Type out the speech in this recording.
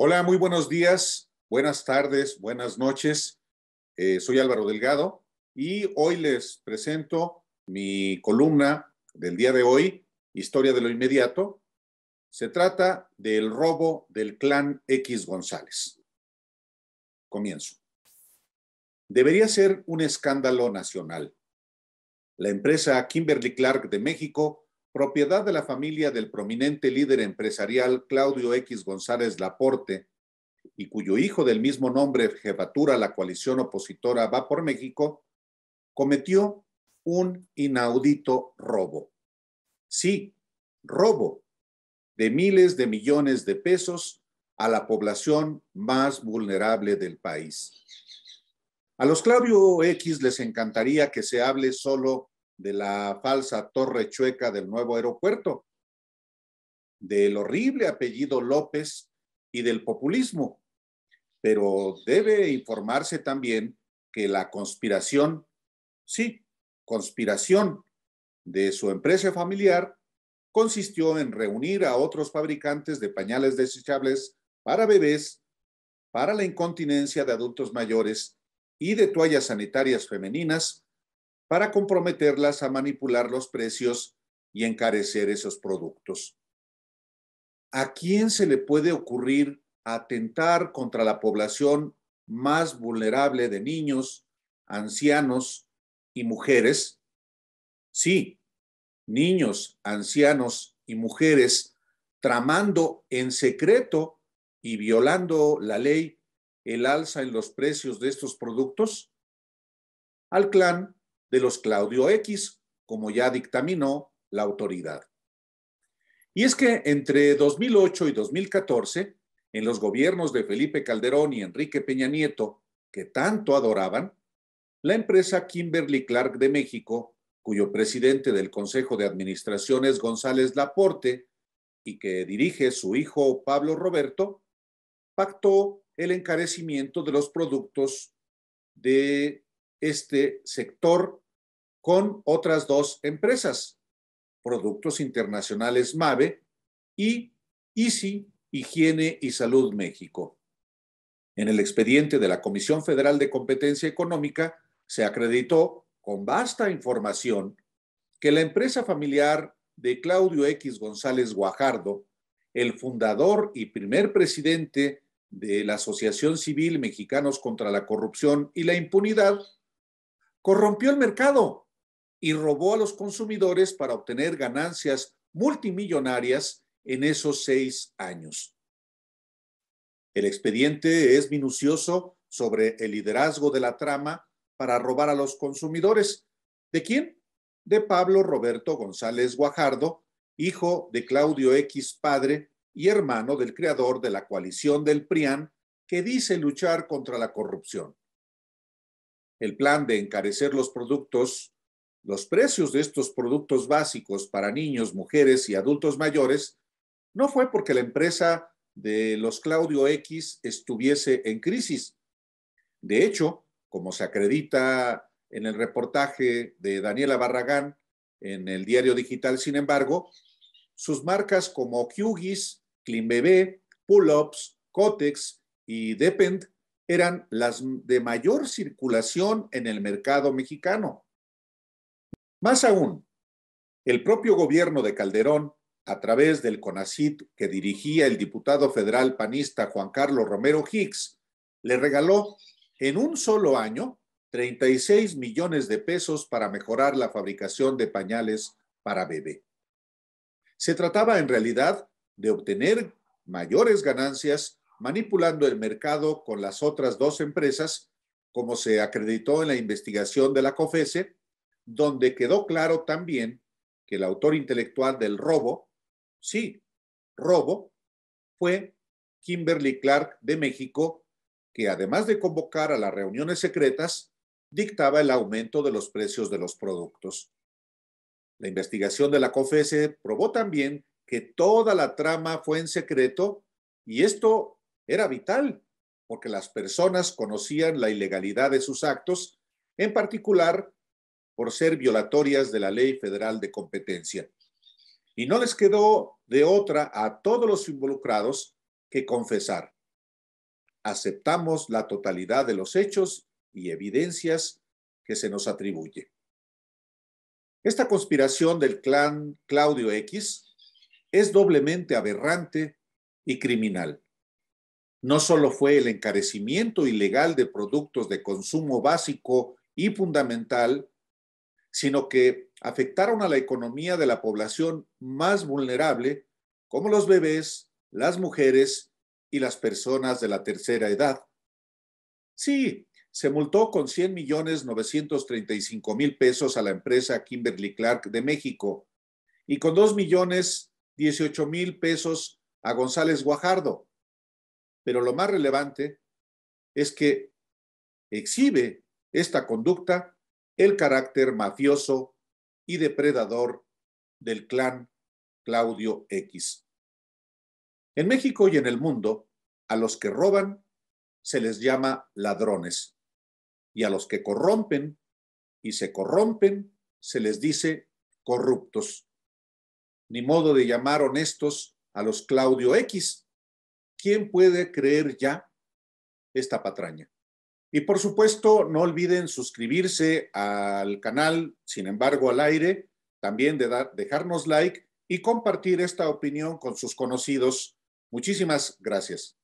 Hola, muy buenos días, buenas tardes, buenas noches. Eh, soy Álvaro Delgado y hoy les presento mi columna del día de hoy, Historia de lo Inmediato. Se trata del robo del clan X González. Comienzo. Debería ser un escándalo nacional. La empresa Kimberly Clark de México propiedad de la familia del prominente líder empresarial Claudio X González Laporte, y cuyo hijo del mismo nombre jefatura la coalición opositora Va por México, cometió un inaudito robo. Sí, robo de miles de millones de pesos a la población más vulnerable del país. A los Claudio X les encantaría que se hable solo de la falsa torre chueca del nuevo aeropuerto, del horrible apellido López y del populismo. Pero debe informarse también que la conspiración, sí, conspiración de su empresa familiar consistió en reunir a otros fabricantes de pañales desechables para bebés, para la incontinencia de adultos mayores y de toallas sanitarias femeninas para comprometerlas a manipular los precios y encarecer esos productos. ¿A quién se le puede ocurrir atentar contra la población más vulnerable de niños, ancianos y mujeres? Sí, niños, ancianos y mujeres tramando en secreto y violando la ley el alza en los precios de estos productos? Al clan de los Claudio X, como ya dictaminó la autoridad. Y es que entre 2008 y 2014, en los gobiernos de Felipe Calderón y Enrique Peña Nieto, que tanto adoraban, la empresa Kimberly Clark de México, cuyo presidente del Consejo de Administración es González Laporte y que dirige su hijo Pablo Roberto, pactó el encarecimiento de los productos de este sector con otras dos empresas, Productos Internacionales MAVE y Easy Higiene y Salud México. En el expediente de la Comisión Federal de Competencia Económica se acreditó con vasta información que la empresa familiar de Claudio X González Guajardo, el fundador y primer presidente de la Asociación Civil Mexicanos contra la Corrupción y la Impunidad, corrompió el mercado y robó a los consumidores para obtener ganancias multimillonarias en esos seis años. El expediente es minucioso sobre el liderazgo de la trama para robar a los consumidores. ¿De quién? De Pablo Roberto González Guajardo, hijo de Claudio X, padre y hermano del creador de la coalición del PRIAN, que dice luchar contra la corrupción el plan de encarecer los productos, los precios de estos productos básicos para niños, mujeres y adultos mayores, no fue porque la empresa de los Claudio X estuviese en crisis. De hecho, como se acredita en el reportaje de Daniela Barragán en el diario digital, sin embargo, sus marcas como Huggies, Clean Bebé, Pull-Ups, Cotex y Depend eran las de mayor circulación en el mercado mexicano. Más aún, el propio gobierno de Calderón, a través del CONACIT que dirigía el diputado federal panista Juan Carlos Romero Hicks, le regaló en un solo año 36 millones de pesos para mejorar la fabricación de pañales para bebé. Se trataba en realidad de obtener mayores ganancias manipulando el mercado con las otras dos empresas, como se acreditó en la investigación de la COFESE, donde quedó claro también que el autor intelectual del robo, sí, robo, fue Kimberly Clark de México, que además de convocar a las reuniones secretas, dictaba el aumento de los precios de los productos. La investigación de la COFESE probó también que toda la trama fue en secreto y esto era vital porque las personas conocían la ilegalidad de sus actos, en particular por ser violatorias de la Ley Federal de Competencia. Y no les quedó de otra a todos los involucrados que confesar. aceptamos la totalidad de los hechos y evidencias que se nos atribuye. Esta conspiración del clan Claudio X es doblemente aberrante y criminal. No solo fue el encarecimiento ilegal de productos de consumo básico y fundamental, sino que afectaron a la economía de la población más vulnerable, como los bebés, las mujeres y las personas de la tercera edad. Sí, se multó con 100 millones 935 mil pesos a la empresa Kimberly Clark de México y con 2 millones 18 mil pesos a González Guajardo. Pero lo más relevante es que exhibe esta conducta el carácter mafioso y depredador del clan Claudio X. En México y en el mundo, a los que roban se les llama ladrones y a los que corrompen y se corrompen se les dice corruptos. Ni modo de llamar honestos a los Claudio X. ¿Quién puede creer ya esta patraña? Y por supuesto, no olviden suscribirse al canal, sin embargo, al aire, también de dejarnos like y compartir esta opinión con sus conocidos. Muchísimas gracias.